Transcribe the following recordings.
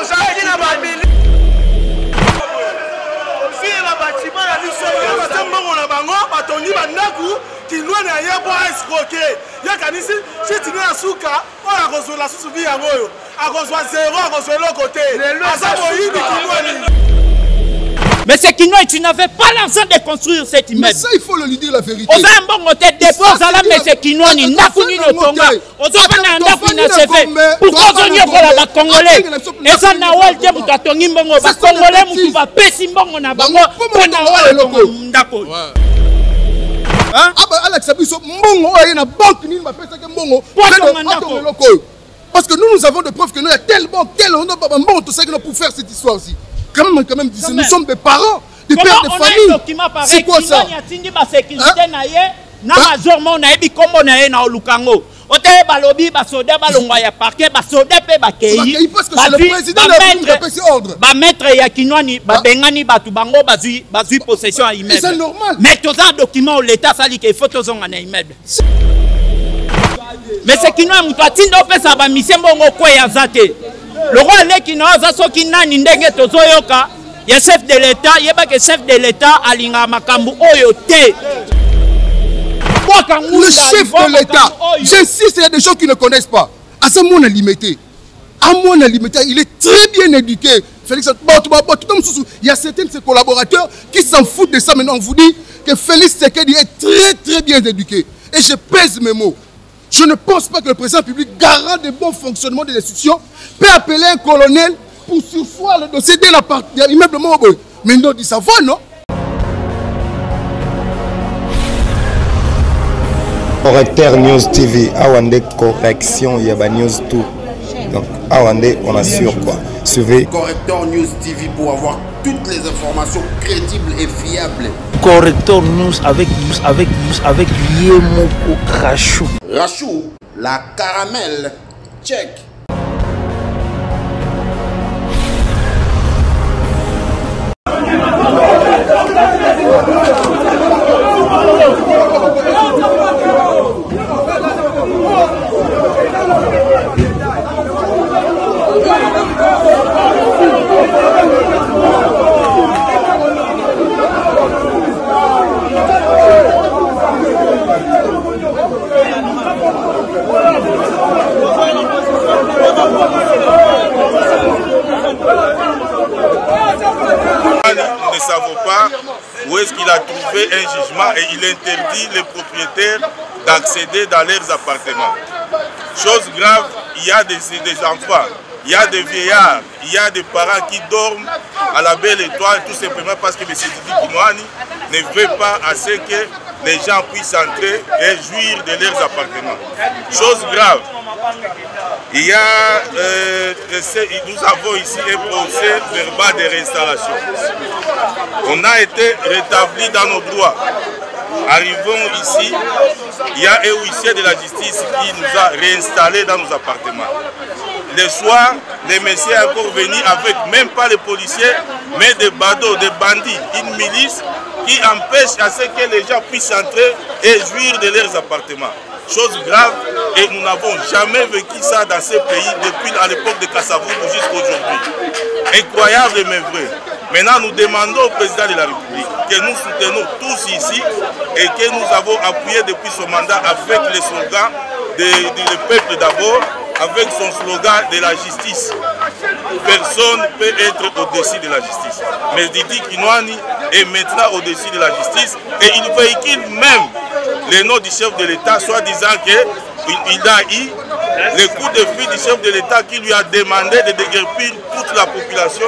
ozalaki na bamili. Osila batima na biso mbongo na bango batongi bandako kinwa na ye po aescroke yakanisi sitini ya suka oyo akozwela susu bi yango oyo. Akozwa zero akozwa eloko te. Aza moyibi kinwani Mais c'est Kinoy, tu n'avais pas l'argent de construire cet Mais immeuble. ça, il faut le dire la vérité. oza mbongo te depo ozala mese kinwani ndako nini otonga ozobana ndako na seve pourkoi ozonyokola bakongole eza na wal te moto atongi mbongo bakongole motu bapesi mbongo na bango mpo na wal etonga ndako. Oyo alakisa biso mbongo oyo aye na banque nini bapesaki mbongo. Po atonga Atonga ndako. eloko oyo parce que nous nous avons des preuves que nous il y a tel banque tel mbongo tosalaki na pour faire cette histoire aussi quand même, quand même, quand nous même. sommes des parents, des Comment pères de famille. C'est quoi ça na major mo nayebi nkombo na ye na oluka ngo oteye balobi basoda balongwa ya parquet basoda mpe bakei bamaître ya kinwani babengani bato bango bazwi possession ya immeuble. mais toza document oleta asalika ifo tozonga na immeuble. Mais sekinwa ya moto atindi opesa bamisie mbongo okweya aza te lokwa aleki na aza soki nani ndenge tozoyoka ya chef de l'état yebake chef de l'état alingaka makambo oyo te le chef de l'État, j'insiste, il y a des gens qui ne connaissent pas. À ce moment, limité. À mon limité, il est très bien éduqué. Félix, il y a certains de ses collaborateurs qui s'en foutent de ça. Maintenant, on vous dit que Félix Sekedi est très très bien éduqué. Et je pèse mes mots. Je ne pense pas que le président public, garant du bon fonctionnement des institutions, peut appeler un colonel pour sursoir le dossier de la partie. Mais non, dit ça va, non? Correcteur news tv awa nde correction ya banews tout. Donc awa nde on assure quoi? Suivez. Correcteur News TV pour avoir toutes les informations crédibles et fiables. correcteur news avec news avec news avec Yemoko Rachou. Rachou, la caramel, check. Pas où est-ce qu'il a trouvé un jugement et il interdit les propriétaires d'accéder dans leurs appartements. Chose grave, il y a des, enfants, il y a des vieillards, il y a des parents qui dorment à la belle étoile tout simplement parce que M. Didi Kimouani ne veut pas assez que les gens puissent entrer et jouir de leurs appartements. Chose grave, il y a, euh, nous avons ici un procès verbal de réinstallation. On a été rétabli dans nos droits. Arrivons ici, il y a un huissier de la justice qui nous a réinstallés dans nos appartements. Le soir, les messieurs est encore venu avec même pas les policiers, mais des badauds, des bandits, une milice qui empêche à ce que les gens puissent entrer et jouir de leurs appartements. Chose grave, et nous n'avons jamais vécu ça dans ce pays depuis à l'époque de Kassavoubou jusqu'à aujourd'hui. Incroyable mais vrai. Maintenant, nous demandons au président de la République que nous soutenons tous ici et que nous avons appuyé depuis son mandat avec le slogan le peuple d'abord, avec son slogan de la justice. Personne ne peut être au-dessus de la justice. Mais Didi Kinwani est maintenant au-dessus de la justice et il véhicule même le nom du chef de l'État, soit disant qu'il il a eu le coup de fil du chef de l'État qui lui a demandé de déguerpir toute la population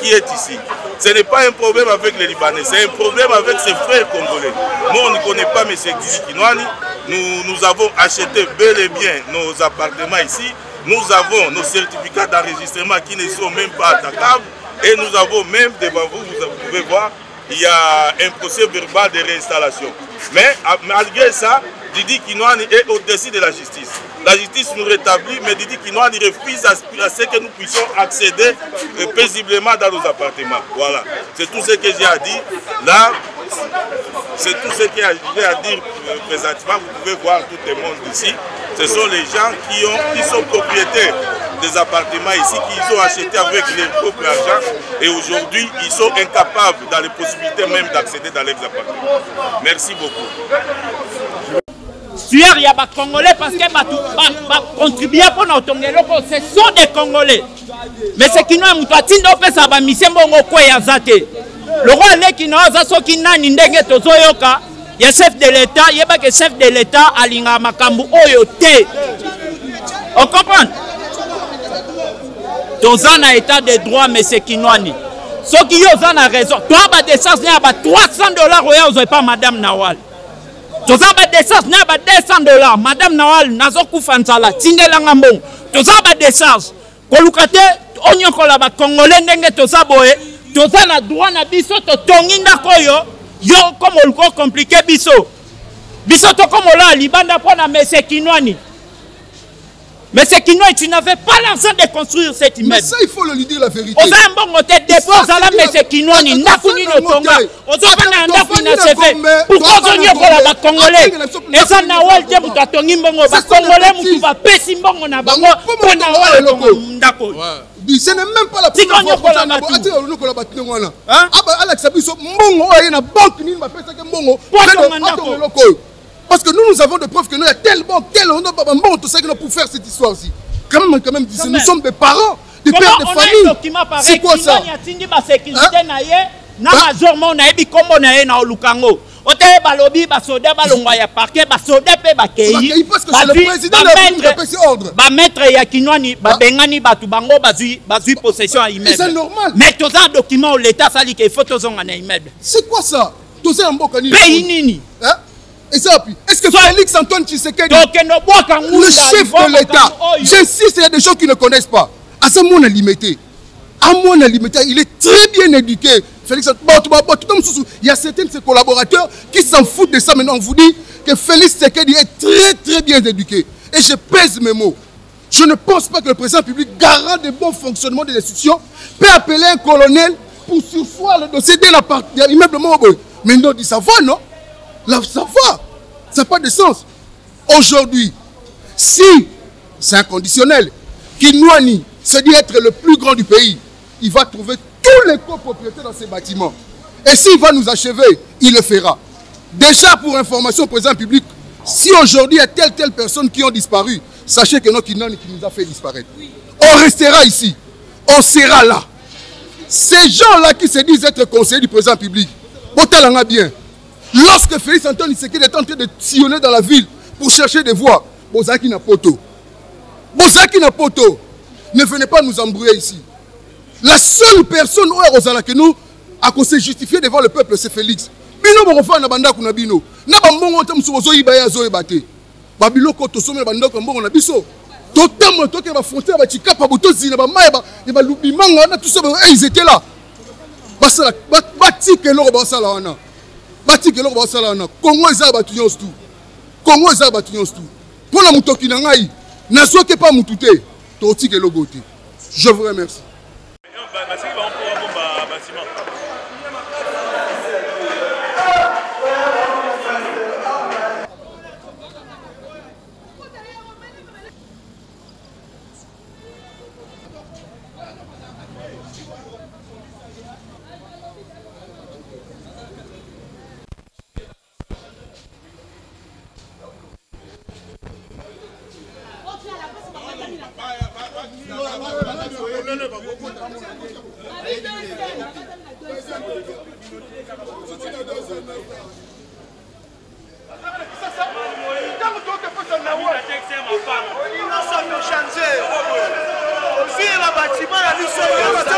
qui est ici. Ce n'est pas un problème avec les Libanais, c'est un problème avec ses frères congolais. Nous, on ne connaît pas M. Didi Kinwani. Nous, nous avons acheté bel et bien nos appartements ici. Nous avons nos certificats d'enregistrement qui ne sont même pas attaquables. Et nous avons même devant vous, vous pouvez voir, il y a un procès verbal de réinstallation. Mais malgré ça, Didi Kinwani est au-dessus de la justice. La justice nous rétablit, mais Didi Kinwani refuse à, à ce que nous puissions accéder euh, paisiblement dans nos appartements. Voilà, c'est tout ce que j'ai à dire. Là, c'est tout ce qu'il y a j'ai à dire euh, présentement. Vous pouvez voir tout le monde ici. Ce sont les gens qui, ont, qui sont propriétaires des appartements ici qu'ils ont achetés avec leur propre argent et aujourd'hui ils sont incapables dans les possibilités même d'accéder dans leurs appartements. Merci beaucoup. sueur ya bacongolais parce que bacontribue mpona otonga eloko ce sont des congolais mais sekino ya moto atinda opesa bamisie mbongo kwe aza te lokwa aleki na aza soki nani ndenge tozoyoka ya chef de l'état yebake chef de l'état alingaka makambo oyo te. Ocomprendre toza na état de droit mese kinwani. Soki yo oza na raison toa badécharge na ya ba 300 dollar oya ozwa epa madame nawal. Toza badécharge na ya ba 200 dollar madame nawal nazokufa nzala tindelanga mbongo toza badécharge koluka te onyokola bacongolais ndenge toza boye toza na droit na biso totongi ndako oyo. Yo komo oluka okomplike biso. Biso tokomola libanda mpo na mese kinwani. Mais c'est qui tu n'avais pas l'argent de construire cet immeuble. Mais ça, il faut le dire la vérité. oza mbongo te depo ozala mese kinwani ndako nini otonga. ozobana ndako ina seve pourkui ozonyokola bacongolais eza nawal te moto atongi mbongo bacongolais motu bapesi mbongo na bango mpo nawal atonga ndako ce n'est même pas la tika onyokola batu onyokola bato ndenge wana. Alakisa biso mbongo oyo aye na banke nini bapesaki mbongo. Eloko oyo parce que nous nous avons des preuves que nous il y a tel banque tel mbongo tosaki na pour faire cette histoire ci quand même quand même nous sommes des parents des pères de famille c'est quoi ça? Kinwani atindi basécurité Hein? na ye? Na Hein? major mo nayebi nkombo na ye na oluka ngo oteye balobi basoda balongwa ya parke basoda mpe bakei Bakei parce que c'est le Bazwi président de la République qui a bametre- ya kinwani babengani bato bango bazwi bazwi possession ya Et c'est immeuble normal. Mais toza na document oyo leta asali ke ifo tozonga na immeuble. C'est quoi ça? Toza ya mboka nini? Pays nini? Hein? et ça puis est-ce que Félix Antoine Tshisekedi le chef de l'État, j'insiste, il y a des gens qui ne connaissent pas. À ce moment limité, à mon limité, il est très bien éduqué. Il y a certains de ses collaborateurs qui s'en foutent de ça. Maintenant, on vous dit que Félix Tshisekedi est très très bien éduqué. Et je pèse mes mots. Je ne pense pas que le président public, garant du bon fonctionnement des institutions, peut appeler un colonel pour sursoir le dossier de la partie de. Mais non, dit ça va, non Là, ça va. Ça n'a pas de sens. Aujourd'hui, si c'est inconditionnel, Kinwani se dit être le plus grand du pays, il va trouver tous les copropriétés dans ces bâtiments. Et s'il va nous achever, il le fera. Déjà, pour information au président public, si aujourd'hui il y a telle telle personne qui ont disparu, sachez que notre Kinwani qui nous a fait disparaître. On restera ici. On sera là. Ces gens-là qui se disent être conseillers du président public, Botalanga bien. Lorsque Félix Antoine Tshisekedi est en train de sillonner dans la ville pour chercher des voix, Bozaki na poto. Bozaki. Ne venez pas nous embrouiller ici. La seule personne oyo akozalaka nous akose justifier devant le peuple c'est Félix. Bino bokofana na bandako na bino. Na bambongo te mosusu bozoyiba ye azoyeba te. Babiloko tosomela bandako ya mbongo na biso. totambola tokende bafrontiere bacikapa botozina bamai ya balubimanga wana tout ça ils étaient là basala ba- batika eloko basala wana batika eloko basala wana kongo eza ya bato nyonso tu kongo eza ya bato nyonso tu mpo na motoki na ngai nazwaki epa motu te totika eloko te je vous remercie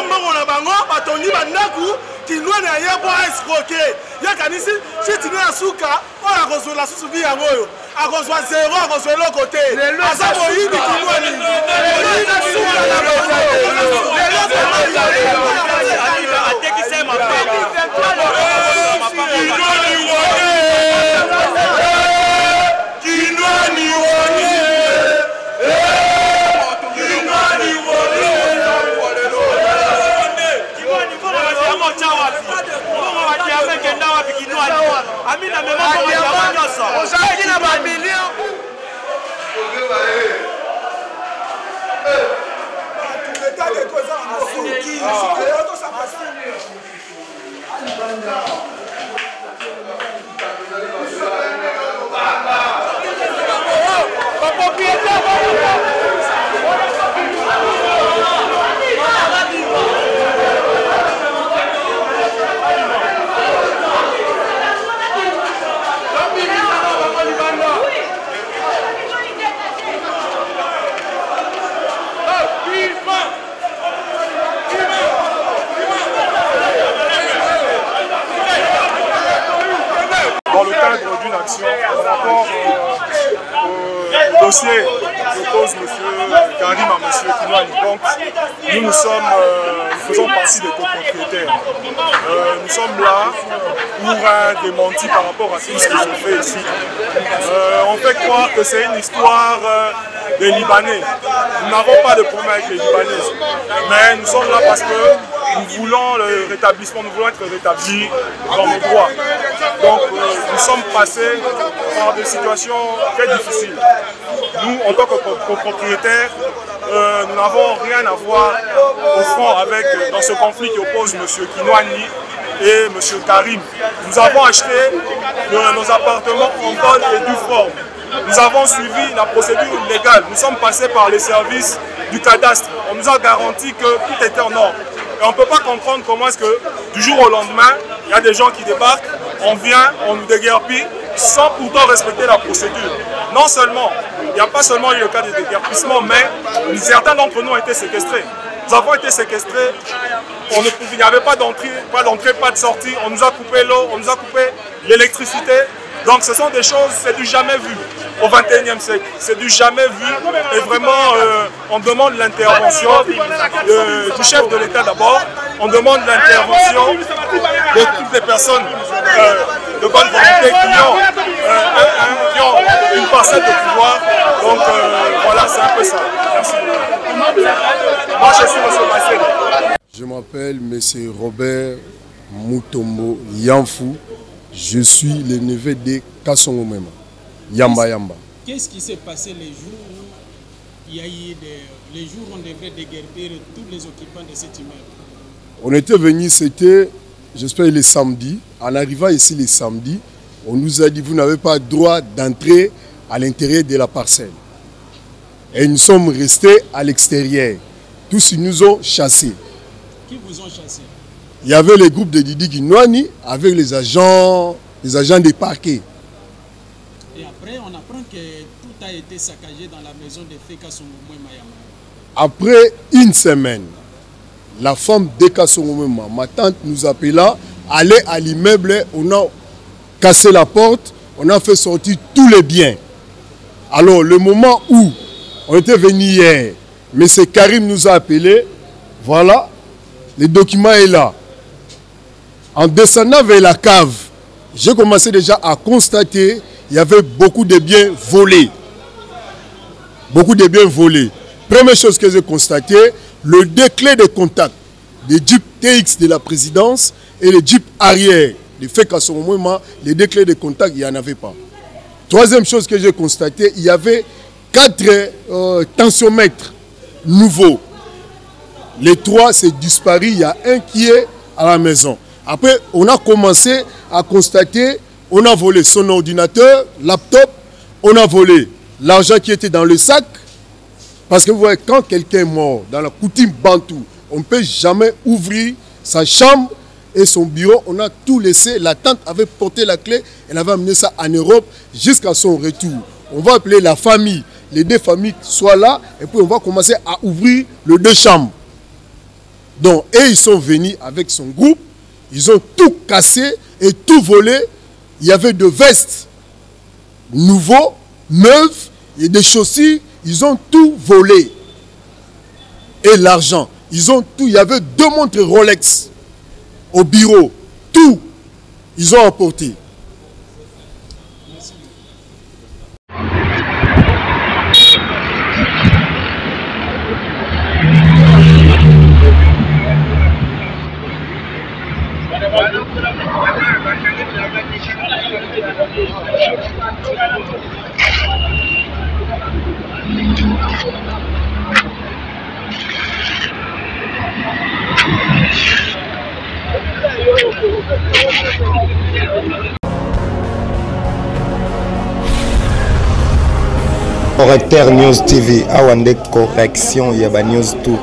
mbongo na bango batongi bandako kindwani aye po aescroke yakanisi shitini ya suka oyo akozwela susu vi yango oyo akozwa zero akozwa eloko te aza moyibi kindwani moyibi suka dans d'une action par rapport au dossier que pose M. Karim à M. Kinouani. Donc, nous, nous sommes, euh, faisons partie des copropriétaires. Euh, nous sommes là pour un démenti par rapport à tout ce qu'ils ont fait ici. Euh, on fait croire que c'est une histoire euh, des Libanais. Nous n'avons pas de problème avec les Libanais. Mais nous sommes là parce que nous voulons le rétablissement, nous voulons être rétablis dans nos droits. Donc euh, nous sommes passés par des situations très difficiles. Nous, en tant que copropriétaires, euh, nous n'avons rien à voir au fond avec, euh, dans ce conflit qui oppose M. Kinouani et M. Karim. Nous avons acheté nos appartements en bonne et due forme. Nous avons suivi la procédure légale. Nous sommes passés par les services du cadastre. On nous a garanti que tout était en ordre. Et on ne peut pas comprendre comment est-ce que du jour au lendemain, il y a des gens qui débarquent, on vient, on nous déguerpit sans pourtant respecter la procédure. Non seulement, il n'y a pas seulement eu le cas de déguerpissement, mais certains d'entre nous ont été séquestrés. Nous avons été séquestrés, on ne il n'y avait pas d'entrée, pas d'entrée, pas de sortie, on nous a coupé l'eau, on nous a coupé l'électricité. Donc ce sont des choses, c'est du jamais vu au 21e siècle. C'est du jamais vu et vraiment euh, on demande l'intervention euh, du chef de l'État d'abord, on demande l'intervention de toutes les personnes euh, de bonne volonté qui ont, une parcelle de pouvoir. Donc voilà, c'est un peu ça. Merci. Moi je suis M. Massel. Je m'appelle M. Robert Mutombo Yanfou. Je suis le neveu de Kassongo Mema. Yamba Yamba. Qu'est-ce qui s'est passé les jours où il y a eu des, les jours où on devrait déguerpir tous les occupants de cet immeuble? On était venus, c'était, j'espère, le samedi. En arrivant ici le samedi, on nous a dit vous n'avez pas droit d'entrer à l'intérieur de la parcelle. Et nous sommes restés à l'extérieur. Tous ils nous ont chassés. Qui vous ont chassé Il y avait le groupe de Didi Guinouani avec les agents, les agents des parquets. Et après, on apprend que tout a été saccagé dans la maison de Feka Songomwe Mayama. Après une semaine, la femme d'Ekasongomema, ma tante nous appela, aller à l'immeuble, on a cassé la porte, on a fait sortir tous les biens. Alors, le moment où on était venu hier, M. Karim nous a appelé, voilà, le document est là. En descendant vers la cave, j'ai commencé déjà à constater il y avait beaucoup de biens volés. Beaucoup de biens volés. Première chose que j'ai constaté, le déclin de contact des Jeep TX de la présidence et les Jeep arrière. Les faits qu'à ce moment, les déclins de contact, il n'y en avait pas. Troisième chose que j'ai constaté, il y avait quatre euh, tensiomètres nouveaux. Les trois, c'est disparu. Il y a un qui est à la maison. Après, on a commencé à constater, on a volé son ordinateur, laptop, on a volé l'argent qui était dans le sac. Parce que vous voyez, quand quelqu'un est mort dans la coutume bantou, on ne peut jamais ouvrir sa chambre et son bureau. On a tout laissé. La tante avait porté la clé, elle avait amené ça en Europe jusqu'à son retour. On va appeler la famille, les deux familles soient là, et puis on va commencer à ouvrir le deux chambres. Donc, et ils sont venus avec son groupe, ils ont tout cassé et tout volé. Il y avait de vestes nouveaux, neuves, et des chaussures, ils ont tout volé. Et l'argent, ils ont tout. Il y avait deux montres Rolex au bureau. Tout, ils ont emporté. Correcteur news tv awa nde correction ya banews tout.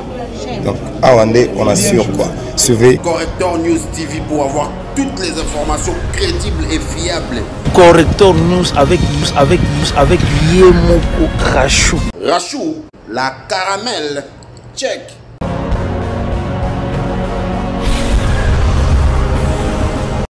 Donc awa nde on assure quoi. Suivez. Correcteur News TV pour avoir toutes les informations crédibles et fiables. correcteur news avec news avec news avec ye moko rachou. Rachou, la caramel, check.